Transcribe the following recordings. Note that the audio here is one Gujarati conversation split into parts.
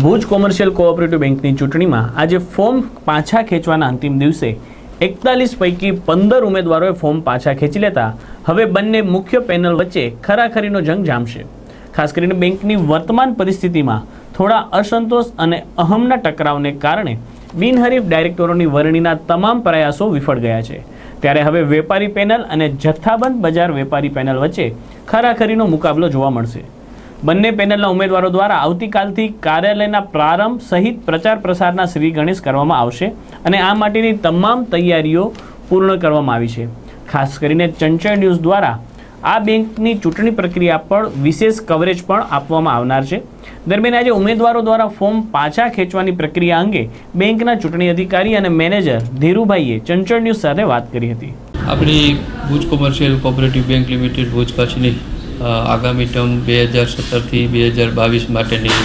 ભુજ કોમર્શિયલ કોઓપરેટિવ બેંકની ચૂંટણીમાં આજે ફોર્મ પાછા ખેંચવાના અંતિમ દિવસે એકતાલીસ પૈકી પંદર ઉમેદવારોએ ફોર્મ પાછા ખેંચી લેતા હવે બંને મુખ્ય પેનલ વચ્ચે ખરાખરીનો જંગ જામશે. ખાસ કરીને બેંકની વર્તમાન પરિસ્થિતિમાં થોડા અસંતોષ અને અહમના ટકરાવને કારણે બિનહરીફ ડાયરેક્ટરોની વરણીના તમામ પ્રયાસો વિફળ ગયા છે. ત્યારે હવે વેપારી પેનલ અને જથ્થાબંધ બજાર વેપારી પેનલ વચ્ચે ખરાખરીનો મુકાબલો જોવા મળશે. બંને પેનલના ઉમેદવારો દ્વારા આવતીકાલથી કાર્યાલયના પ્રારંભ સહિત પ્રચાર પ્રસારના શ્રી ગણેશ કરવામાં આવશે અને આ માટેની તમામ તૈયારીઓ પૂર્ણ કરવામાં આવી છે. ખાસ કરીને ચંચળ ન્યૂઝ દ્વારા આ બેંકની ચૂંટણી પ્રક્રિયા પર વિશેષ કવરેજ પણ આપવામાં આવનાર છે. દરમિયાન આજે ઉમેદવારો દ્વારા ફોર્મ પાછા ખેંચવાની પ્રક્રિયા અંગે બેંકના ચૂંટણી અધિકારી અને મેનેજર ધીરુભાઈએ ચંચળ ન્યૂઝ સાથે વાત કરી હતી. આપણી Bhuj commercial cooperative bank limited Bhuj કચ્છની આગામી ટર્મ બે હજાર સત્તરથી બે હજાર બાવીસ માટેની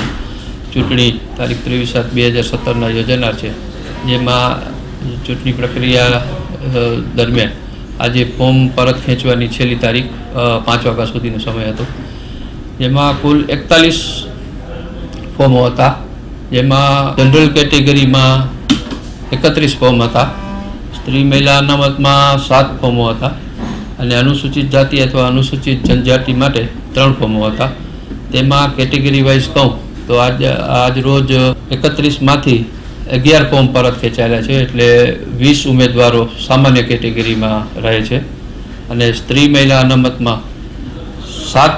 ચૂંટણી તારીખ ત્રેવીસ સાત બે હજાર સત્તરના યોજાનાર છે. જેમાં ચૂંટણી પ્રક્રિયા દરમિયાન આજે ફોર્મ પરત ખેંચવાની છેલ્લી તારીખ પાંચ વાગ્યા સુધીનો સમય હતો. જેમાં કુલ એકતાલીસ ફોર્મો હતા. જેમાં જનરલ કેટેગરીમાં એકત્રીસ ફોર્મ હતા. સ્ત્રી, મહિલા અનામતમાં સાત ફોર્મો હતા. અને અનુસૂચિત જાતિ અથવા અનુસૂચિત જનજાતિ માટે ત્રણ ફોર્મો હતા. તેમાં કેટેગરી વાઇઝ કહું, તો આજ આજ રોજ એકત્રીસમાંથી અગિયાર ફોર્મ પરત ખેંચાયેલા છે, એટલે વીસ ઉમેદવારો સામાન્ય કેટેગરીમાં રહે છે. અને સ્ત્રી, મહિલા અનામતમાં સાત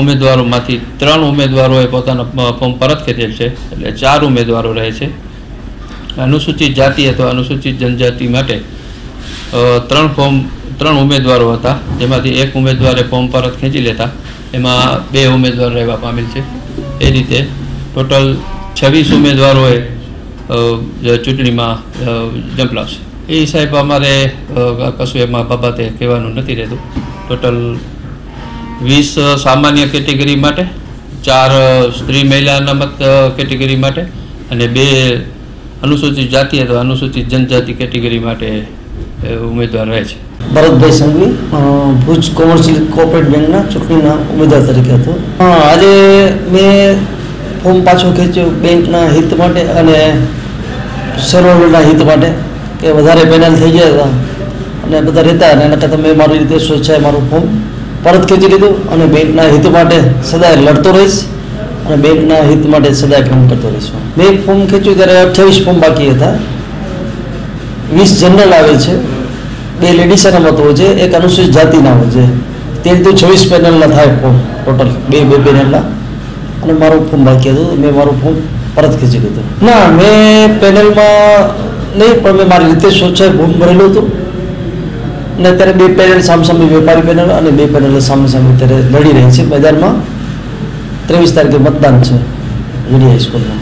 ઉમેદવારોમાંથી ત્રણ ઉમેદવારોએ પોતાના ફોર્મ પરત ખેંચેલ છે, એટલે ચાર ઉમેદવારો રહે છે. અનુસૂચિત જાતિ અથવા અનુસૂચિત જનજાતિ માટે ત્રણ ફોર્મ ત્રણ ઉમેદવારો હતા. જેમાંથી એક ઉમેદવારે ફોર્મ પરત ખેંચી લેતા. એમાં બે ઉમેદવાર રહેવા પામેલ છે. એ રીતે ટોટલ છવ્વીસ ઉમેદવારોએ ચૂંટણીમાં જંપલાવશે એ સાહેબ અમારે કશું એમાં બાબતે કહેવાનું નથી રહેતું. ટોટલ વીસ સામાન્ય કેટેગરી માટે, ચાર સ્ત્રી મહિલા અનામત કેટેગરી માટે અને બે અનુસૂચિત જાતિ અથવા અનુસૂચિત જનજાતિ કેટેગરી માટે ઉમેદવાર રહે છે. ભરતભાઈ સંઘવી ભુજ કોમર્શિયલ કોઓપરેટ બેંકના ચૂંટણીના ઉમેદવાર તરીકે હતો. આજે મેં ફોર્મ પાછો ખેંચ્યો બેંકના હિત માટે અને સર્વરના હિત માટે, કે વધારે પેનલ થઈ ગયા હતા અને બધા રહેતા અને એના કરતાં મેં મારી રીતે સ્વેચ્છાએ મારું ફોર્મ પરત ખેંચી લીધું અને બેંકના હિત માટે સદાય લડતો રહીશ અને બેંકના હિત માટે સદાય કામ કરતો રહીશ. મેં ફોર્મ ખેંચ્યું ત્યારે અઠ્યાવીસ ફોર્મ બાકી હતા. વીસ જનરલ આવે છે. બે લેડીસના મત હોય છે એક અનુસૂચિત જાતિના હોય છે તે રીતે છવ્વીસ પેનલના થાય ટોટલ બે બે પેનલના અને મારું ફોર્મ બાકી હતું, મેં મારું ફોર્મ પરત ખેંચી લીધું. ના, મેં પેનલમાં નહીં, પણ મેં મારી રીતે સ્વચ્છ ફોર્મ ભરેલું હતું. અને અત્યારે બે પેનલ સામસામે વેપારી પેનલ અને બે પેનલ સામે સામે અત્યારે લડી રહી છે. બજારમાં ત્રેવીસ તારીખે મતદાન છે વીડી હાઈસ્કૂલમાં